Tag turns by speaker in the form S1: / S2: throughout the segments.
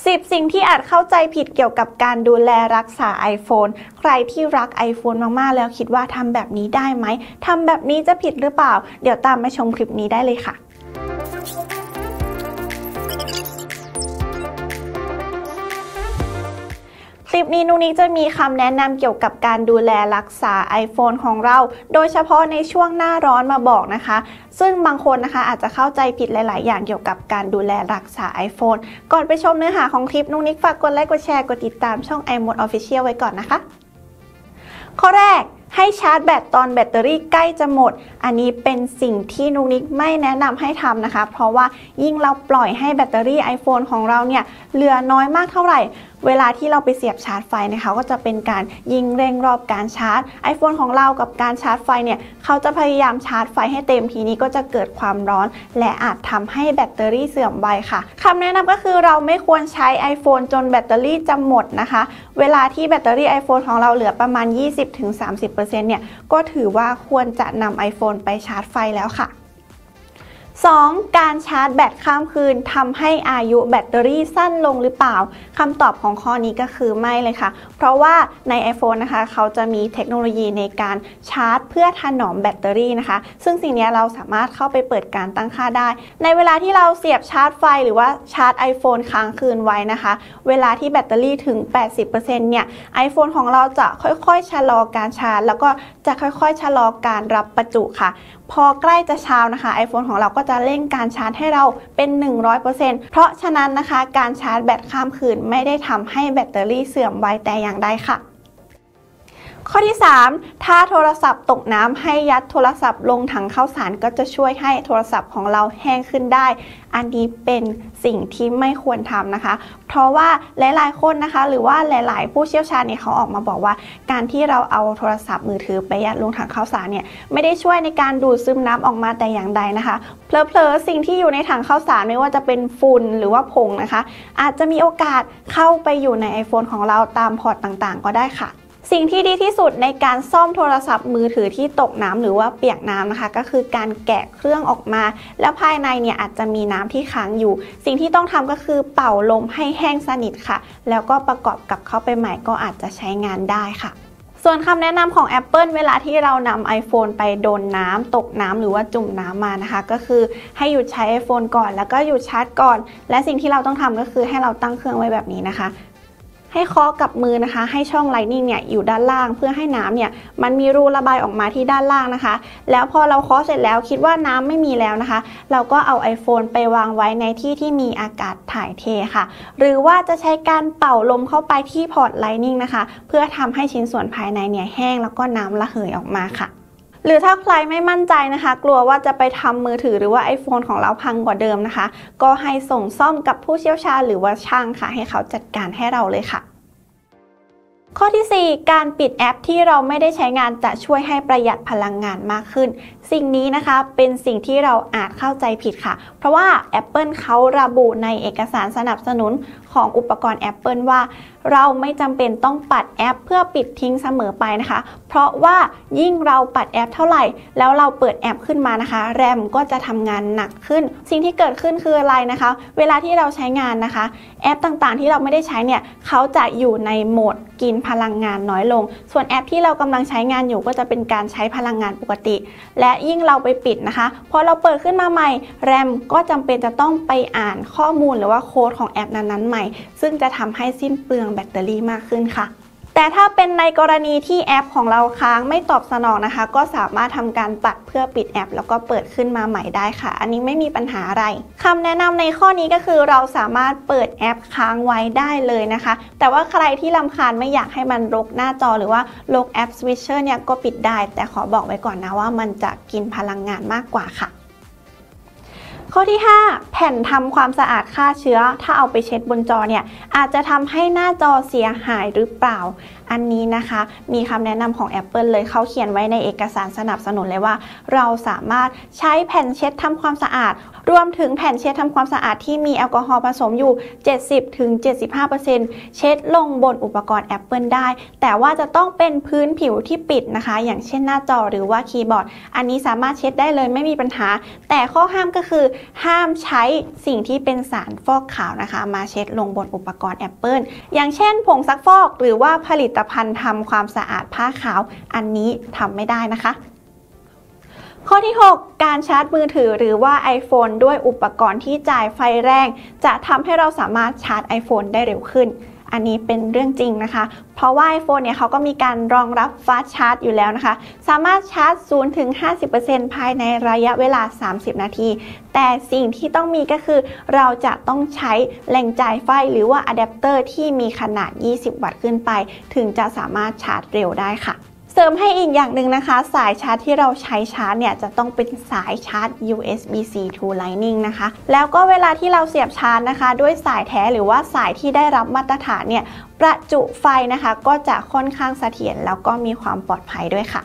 S1: 10 สิ่งที่อาจเข้าใจผิดเกี่ยวกับการดูแลรักษา iPhone ใครที่รัก iPhone มาก ๆ แล้วคิดว่าทำแบบนี้ได้ไหมทำแบบนี้จะผิดหรือเปล่า เดี๋ยวตามมาชมคลิปนี้ได้เลยค่ะ ลิปนี้นุนี้จะมีคำแนะนำเกี่ยวกับการดูแลรักษา iPhone ของเรา โดยเฉพาะในช่วงหน้าร้อนมาบอกนะคะ ซึ่งบางคนนะคะอาจจะเข้าใจผิดหลาย ๆ อย่างเกี่ยวกับการดูแลรักษา iPhone ก่อนไปชมเนื้อหาของคลิปนุกนิกฝากกดไลค์กดแชร์กดติดตามช่อง iMoD Official ไว้ก่อนนะคะ ข้อแรกให้ชาร์จแบตตอนแบตเตอรี่ใกล้จะหมด อันนี้เป็นสิ่งที่นุกนิกไม่แนะนำให้ทำนะคะ เพราะว่ายิ่งเราปล่อยให้แบตเตอรี่ iPhone ของเราเนี่ยเหลือน้อยมากเท่าไหร่ เวลาที่เราไปเสียบชาร์จไฟนะคะ ก็จะเป็นการยิงเร่งรอบการชาร์จ iPhone ของเรากับการชาร์จไฟเนี่ยเขาจะพยายามชาร์จไฟให้เต็มทีนี้ก็จะเกิดความร้อน และอาจทำให้แบตเตอรี่เสื่อมไวค่ะคำแนะนำก็คือเราไม่ควรใช้ iPhone จนแบตเตอรี่จะหมดนะคะ เวลาที่แบตเตอรี่ iPhone ของเราเหลือประมาณ 20-30%เนี่ยก็ถือว่าควรจะนำ iPhone ไปชาร์จไฟแล้วค่ะ 2. การชาร์จแบตข้ามคืนทำให้อายุแบตเตอรี่สั้นลงหรือเปล่าคำตอบของข้อนี้ก็คือไม่เลยค่ะ เพราะว่าใน iPhone นะคะเขาจะมีเทคโนโลยีในการชาร์จ เพื่อถนอมแบตเตอรี่นะคะ ซึ่งสิ่งนี้เราสามารถเข้าไปเปิดการตั้งค่าได้ ในเวลาที่เราเสียบชาร์จไฟหรือว่าชาร์จ iPhone ค้างคืนไว้นะคะ เวลาที่แบตเตอรี่ถึง 80%เนี่ย iPhone ของเราจะค่อยๆชะลอการชาร์จ แล้วก็จะค่อยๆชะลอการรับประจุค่ะ พอใกล้จะเช้านะคะ iPhone ของเราก็จะเร่งการชาร์จให้เราเป็น 100%เพราะฉะนั้นนะคะการชาร์จแบตข้ามคืนไม่ได้ทำให้แบตเตอรี่เสื่อมไวแต่อย่างใดค่ะ ข้อที่ 3 ถ้าโทรศัพท์ตกน้ำให้ยัดโทรศัพท์ลงถังข้าวสารก็จะช่วยให้โทรศัพท์ของเราแห้งขึ้นได้ อันนี้เป็นสิ่งที่ไม่ควรทำนะคะ เพราะว่าหลายๆ คนนะคะ หรือว่าหลาย ๆ ผู้เชี่ยวชาญเนี่ยเขาออกมาบอกว่า การที่เราเอาโทรศัพท์มือถือไปยัดลงถังข้าวสารเนี่ยไม่ได้ช่วยในการดูดซึมน้ำออกมาแต่อย่างใดนะคะ เพลอๆสิ่งที่อยู่ในถังข้าวสารไม่ว่าจะเป็นฝุ่นหรือว่าผงนะคะ อาจจะมีโอกาสเข้าไปอยู่ใน iPhone ของเราตามพอร์ตต่างๆ ก็ได้ค่ะ สิ่งที่ดีที่สุดในการซ่อมโทรศัพท์มือถือที่ตกน้ำหรือว่าเปียกน้ำนะคะ ก็คือการแกะเครื่องออกมา แล้วภายในเนี่ยอาจจะมีน้ำที่ค้างอยู่ สิ่งที่ต้องทำก็คือเป่าลมให้แห้งสนิทค่ะ แล้วก็ประกอบกับเข้าไปใหม่ก็อาจจะใช้งานได้ค่ะส่วนคำแนะนำของ Apple เวลาที่เรานำ iPhone ไปโดนน้ำตกน้ำหรือว่าจุ่มน้ำมานะคะ ก็คือให้หยุดใช้ iPhone ก่อน แล้วก็หยุดชาร์จก่อน และสิ่งที่เราต้องทำก็คือให้เราตั้งเครื่องไว้แบบนี้นะคะ ให้เคาะกับมือนะคะ ให้ช่องไลนิ่งเนี่ยอยู่ด้านล่างเพื่อให้น้ำเนี่ยมันมีรูระบายออกมาที่ด้านล่างนะคะ แล้วพอเราเคาะเสร็จแล้วคิดว่าน้ำไม่มีแล้วนะคะ เราก็เอา iPhone ไปวางไว้ในที่ที่มีอากาศถ่ายเทค่ะ หรือว่าจะใช้การเป่าลมเข้าไปที่พอร์ตไลนิ่งนะคะ เพื่อทำให้ชิ้นส่วนภายในเนี่ยแห้งแล้วก็น้ำระเหยออกมาค่ะ หรือถ้าใครไม่มั่นใจนะคะ กลัวว่าจะไปทำมือถือหรือว่า iPhone ของเราพังกว่าเดิมนะคะ ก็ให้ส่งซ่อมกับผู้เชี่ยวชาญหรือว่าช่างค่ะ ให้เขาจัดการให้เราเลยค่ะข้อที่ 4 การปิดแอปที่เราไม่ได้ใช้งานจะช่วยให้ประหยัดพลังงานมากขึ้น สิ่งนี้นะคะเป็นสิ่งที่เราอาจเข้าใจผิดค่ะ เพราะว่า Apple เขาระบุในเอกสารสนับสนุน ของอุปกรณ์ Apple ว่า เราไม่จำเป็นต้องปัดแอป เพื่อปิดทิ้งเสมอไปนะคะ เพราะว่ายิ่งเราปัดแอปเท่าไหร่ แล้วเราเปิดแอปขึ้นมานะคะ แรมก็จะทำงานหนักขึ้น สิ่งที่เกิดขึ้นคืออะไรนะคะ เวลาที่เราใช้งานนะคะ แอปต่างๆ ที่เราไม่ได้ใช้เนี่ยเขาจะอยู่ในโหมดกินพลังงานน้อยลง ส่วนแอปที่เรากำลังใช้งานอยู่ก็จะเป็นการใช้พลังงานปกติ และยิ่งเราไปปิดนะคะพอเราเปิดขึ้นมาใหม่แรมก็จำเป็นจะต้องไปอ่านข้อมูลหรือว่าโค้ดของแอปนั้นๆใหม่ซึ่งจะทำให้สิ้นเปลืองแบตเตอรี่มากขึ้นค่ะแต่ถ้าเป็นในกรณีที่แอปของเราค้างไม่ตอบสนองนะคะ ก็สามารถทำการปัดเพื่อปิดแอป แล้วก็เปิดขึ้นมาใหม่ได้ค่ะ อันนี้ไม่มีปัญหาอะไรคำแนะนำในข้อนี้ก็คือเราสามารถเปิดแอปค้างไว้ได้เลยนะคะ แต่ว่าใครที่รำคาญไม่อยากให้มันรกหน้าจอหรือว่ารก App Switcher เนี่ยก็ปิดได้ แต่ขอบอกไว้ก่อนนะว่ามันจะกินพลังงานมากกว่าค่ะ ข้อที่ 5 แผ่นทำความสะอาดฆ่าเชื้อ ถ้าเอาไปเช็ดบนจอเนี่ยอาจจะทำให้หน้าจอเสียหายหรือเปล่า อันนี้นะคะมีคำแนะนำของ Apple เลยเขาเขียนไว้ในเอกสารสนับสนุนเลยว่า เราสามารถใช้แผ่นเช็ดทำความสะอาด รวมถึงแผ่นเช็ดทำความสะอาดที่มีแอลกอฮอล์ผสมอยู่ 70-75%เช็ดลงบนอุปกรณ์ Apple ได้ แต่ว่าจะต้องเป็นพื้นผิวที่ปิดนะคะ อย่างเช่นหน้าจอหรือว่าคีย์บอร์ด อันนี้สามารถเช็ดได้เลยไม่มีปัญหา แต่ข้อห้ามก็คือห้ามใช้สิ่งที่เป็นสารฟอกขาวนะคะ มาเช็ดลงบนอุปกรณ์ Apple อย่างเช่น ผงซักฟอกหรือว่าผลิตภัณฑ์ทำความสะอาดผ้าขาว อันนี้ทำไม่ได้นะคะ ข้อที่ 6 การชาร์จมือถือหรือว่า iPhone ด้วยอุปกรณ์ที่จ่ายไฟแรง จะทำให้เราสามารถชาร์จ iPhone ได้เร็วขึ้น อันนี้เป็นเรื่องจริงนะคะ เพราะว่า iPhone เนี่ยเขาก็มีการรองรับฟาสชาร์จอยู่แล้วนะคะ สามารถชาร์จ 0 ถึง 50%ภายในระยะเวลา 30 นาที แต่สิ่งที่ต้องมีก็คือ เราจะต้องใช้แหล่งจ่ายไฟหรือว่าอะแดปเตอร์ที่มีขนาด 20 วัตต์ขึ้นไป ถึงจะสามารถชาร์จเร็วได้ค่ะ เสริมให้อีกอย่างหนึ่งนะคะ สายชาร์จที่เราใช้ชาร์จเนี่ยจะต้องเป็นสายชาร์จ USB-C to Lightning นะคะ แล้วก็เวลาที่เราเสียบชาร์จนะคะ ด้วยสายแท้หรือว่าสายที่ได้รับมาตรฐานเนี่ยประจุไฟนะคะ ก็จะค่อนข้างเสถียรแล้วก็มีความปลอดภัยด้วยค่ะ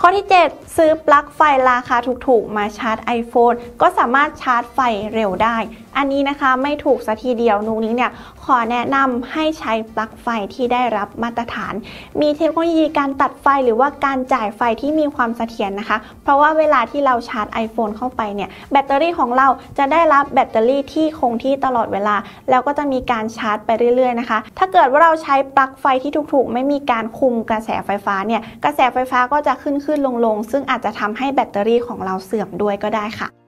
S1: ข้อที่ 7 ซื้อปลั๊กไฟราคาถูกๆ มาชาร์จ iPhone ก็สามารถชาร์จไฟเร็วได้อันนี้นะคะไม่ถูกสัทีเดียวนุ้งนี้เนี่ยขอแนะนำให้ใช้ปลั๊กไฟที่ได้รับมาตรฐาน มีเทคโนโลยีการตัดไฟหรือว่าการจ่ายไฟที่มีความเสถียรนะคะ เพราะว่าเวลาที่เราชาร์จ iPhone เข้าไปเนี่ยแบตเตอรี่ของเราจะได้รับแบตเตอรี่ที่คงที่ตลอดเวลา แล้วก็จะมีการชาร์จไปเรื่อยๆนะคะ ถ้าเกิดว่าเราใช้ปลั๊กไฟที่ถูกๆ ไม่มีการคุมกระแสไฟฟ้าเนี่ยกระแสไฟฟ้าก็จะขึ้นขึ้นลงลงซึ่งอาจจะทำให้แบตเตอรี่ของเราเสื่อมด้วยก็ได้ค่ะ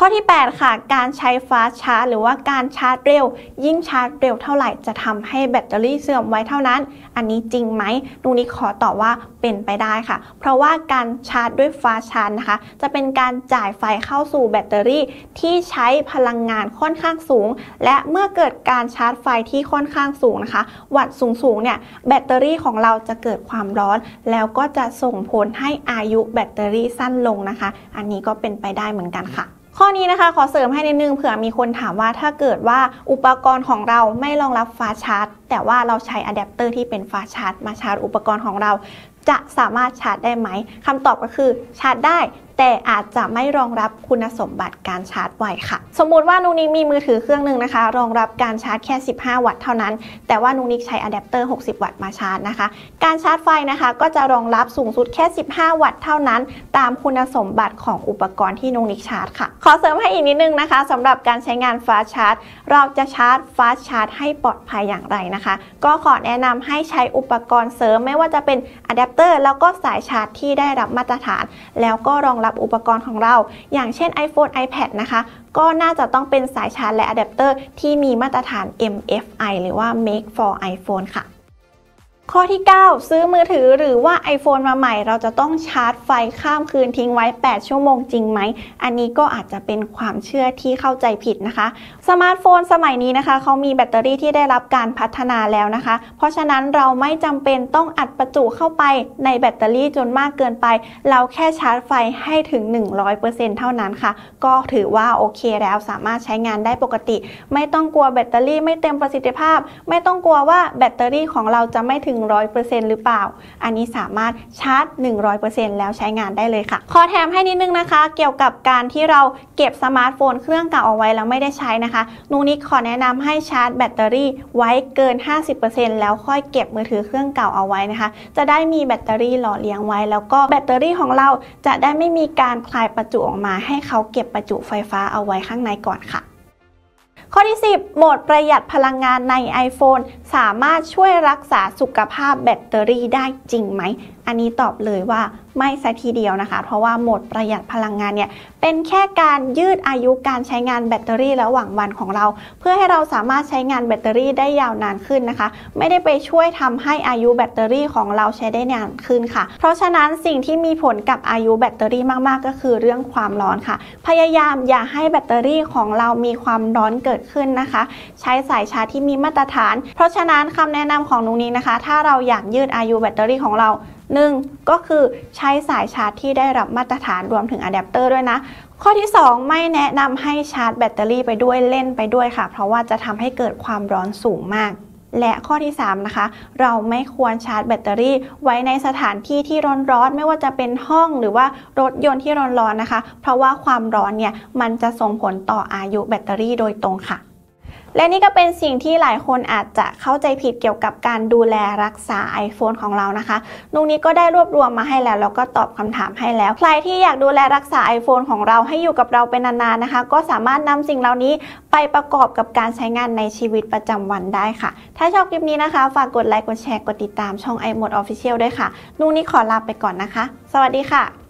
S1: ข้อที่ 8 ค่ะ การใช้ Fast Charge หรือว่าการชาร์จเร็ว ยิ่งชาร์จเร็วเท่าไหร่จะทำให้แบตเตอรี่เสื่อมไวเท่านั้น อันนี้จริงไหมนุกนิกขอตอบว่าเป็นไปได้ค่ะ เพราะว่าการชาร์จด้วย Fast Charge นะคะ จะเป็นการจ่ายไฟเข้าสู่แบตเตอรี่ที่ใช้พลังงานค่อนข้างสูง และเมื่อเกิดการชาร์จไฟที่ค่อนข้างสูงนะคะ วัตต์สูงๆเนี่ยแบตเตอรี่ของเราจะเกิดความร้อน แล้วก็จะส่งผลให้อายุแบตเตอรี่สั้นลงนะคะ อันนี้ก็เป็นไปได้เหมือนกันค่ะ ข้อนี้นะคะขอเสริมให้นิดนึงเผื่อมีคนถามว่าถ้าเกิดว่าอุปกรณ์ของเราไม่รองรับ Fast Charge แต่ว่าเราใช้อะแดปเตอร์ที่เป็น Fast Charge มาชาร์จอุปกรณ์ของเรา จะสามารถชาร์จได้ไหมคำตอบก็คือชาร์จได้ แต่อาจจะไม่รองรับคุณสมบัติการชาร์จไวค่ะ สมมุติว่านุนิกมีมือถือเครื่องหนึ่งนะคะ รองรับการชาร์จแค่ 15 วัตต์เท่านั้น แต่ว่านุนิกใช้อะแดปเตอร์ 60 วัตต์มาชาร์จนะคะ การชาร์จไฟนะคะ ก็จะรองรับสูงสุดแค่ 15 วัตต์เท่านั้น ตามคุณสมบัติของอุปกรณ์ที่นุนิกชาร์จค่ะ ขอเสริมให้อีกนิดนึงนะคะสำหรับการใช้งาน Fast Charge เราจะชาร์จ Fast Charge ให้ปลอดภัยอย่างไรนะคะ ก็ขอแนะนำให้ใช้อุปกรณ์เสริมไม่ว่าจะเป็นอะแดปเตอร์ แล้วก็สายชาร์จที่ได้รับมาตรฐาน แล้วก็รองรับอุปกรณ์ของเรา อย่างเช่น iPhone iPad นะคะ ก็น่าจะต้องเป็นสายชาร์จและอะแดปเตอร์ที่มีมาตรฐาน MFI หรือว่า Made for iPhone ค่ะ ข้อที่ 9 ซื้อมือถือหรือว่า iPhone มาใหม่ เราจะต้องชาร์จไฟข้ามคืนทิ้งไว้ 8 ชั่วโมงจริงไหม อันนี้ก็อาจจะเป็นความเชื่อที่เข้าใจผิดนะคะ สมาร์ทโฟนสมัยนี้นะคะ เขามีแบตเตอรี่ที่ได้รับการพัฒนาแล้วนะคะ เพราะฉะนั้นเราไม่จำเป็นต้องอัดประจุเข้าไปในแบตเตอรี่จนมากเกินไป เราแค่ชาร์จไฟให้ถึง 100%เท่านั้นค่ะ ก็ถือว่าโอเคแล้วสามารถใช้งานได้ปกติ ไม่ต้องกลัวแบตเตอรี่ไม่เต็มประสิทธิภาพ ไม่ต้องกลัวว่าแบตเตอรี่ของเราจะไม่ถึง100%หรือเปล่า อันนี้สามารถชาร์จ 100%แล้วใช้งานได้เลยค่ะ ขอแถมให้นิดนึงนะคะ เกี่ยวกับการที่เราเก็บสมาร์ทโฟนเครื่องเก่าเอาไว้แล้วไม่ได้ใช้นะคะนุนิกขอแนะนำให้ชาร์จแบตเตอรี่ไว้เกิน 50%แล้วค่อยเก็บมือถือเครื่องเก่าเอาไว้นะคะ จะได้มีแบตเตอรี่หล่อเลี้ยงไว้ แล้วก็แบตเตอรี่ของเราจะได้ไม่มีการคลายประจุออกมา ให้เขาเก็บประจุไฟฟ้าเอาไว้ข้างในก่อนค่ะ ข้อที่ 10 โหมดประหยัดพลังงานใน iPhone สามารถช่วยรักษาสุขภาพแบตเตอรี่ได้จริงไหม อันนี้ตอบเลยว่าไม่ซะทีเดียวนะคะ เพราะว่าโหมดประหยัดพลังงานเนี่ยเป็นแค่การยืดอายุการใช้งานแบตเตอรี่ระหว่างวันของเรา เพื่อให้เราสามารถใช้งานแบตเตอรี่ได้ยาวนานขึ้นนะคะ ไม่ได้ไปช่วยทำให้อายุแบตเตอรี่ของเราใช้ได้นานขึ้นค่ะ เพราะฉะนั้นสิ่งที่มีผลกับอายุแบตเตอรี่มากๆ ก็คือเรื่องความร้อนค่ะ พยายามอย่าให้แบตเตอรี่ของเรามีความร้อนเกิดขึ้นนะคะ ใช้สายชาร์จที่มีมาตรฐาน เพราะฉะนั้นคำแนะนำของนุนิกนะคะ ถ้าเราอยากยืดอายุแบตเตอรี่ของเรา 1. ก็คือใช้สายชาร์จที่ได้รับมาตรฐานรวมถึงอะแดปเตอร์ด้วยนะ ข้อที่ 2 ไม่แนะนำให้ชาร์จแบตเตอรี่ไปด้วยเล่นไปด้วยค่ะ เพราะว่าจะทำให้เกิดความร้อนสูงมากและข้อที่ 3 นะคะ เราไม่ควรชาร์จแบตเตอรี่ไว้ในสถานที่ที่ร้อนๆ ไม่ว่าจะเป็นห้องหรือว่ารถยนต์ที่ร้อนๆนะคะ เพราะว่าความร้อนเนี่ย มันจะส่งผลต่ออายุแบตเตอรี่โดยตรงค่ะ และนี่ก็เป็นสิ่งที่หลายคนอาจจะเข้าใจผิดเกี่ยวกับการดูแลรักษา iPhone ของเรานะคะนุนิกก็ได้รวบรวมมาให้แล้ว แล้วก็ตอบคำถามให้แล้ว ใครที่อยากดูแลรักษา iPhone ของเราให้อยู่กับเราเป็นนานๆนะคะ ก็สามารถนำสิ่งเหล่านี้ไปประกอบกับการใช้งานในชีวิตประจำวันได้ค่ะ ถ้าชอบคลิปนี้นะคะ ฝากกดไลค์กดแชร์กดติดตามช่อง iMode Official ด้วยค่ะนุกนี้ขอลาไปก่อนนะคะ สวัสดีค่ะ